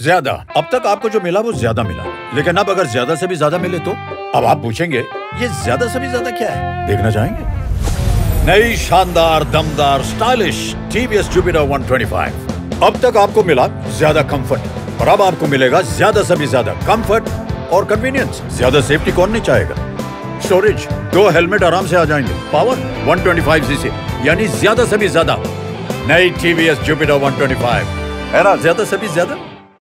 ज़्यादा। अब तक आपको जो मिला वो ज़्यादा मिला। लेकिन अब अगर ज़्यादा से भी ज़्यादा मिले तो? अब आप पूछेंगे, ये ज़्यादा से भी ज़्यादा क्या है? देखना चाहेंगे? नई शानदार, दमदार, स्टाइलिश, टीवीएस जुपिटर 125 अब तक आपको मिला ज़्यादा कंफर्ट और अब आपको मिलेगा ज़्यादा से भी ज़्यादा कंफर्ट और कन्वीनियंस ज़्यादा सेफ्टी कौन नहीं चाहेगा? स्टोरेज दो हेलमेट आराम से आ जाएँगे। पावर 125 सीसी यानी ज़्यादा से भी ज़्यादा। नई टीवीएस जुपिटर 125 है ना, ज़्यादा से भी ज़्यादा?